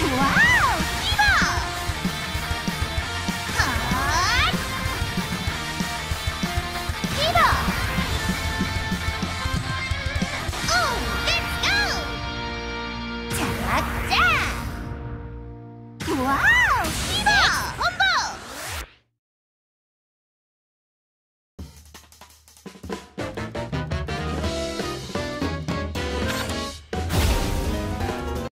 Wow!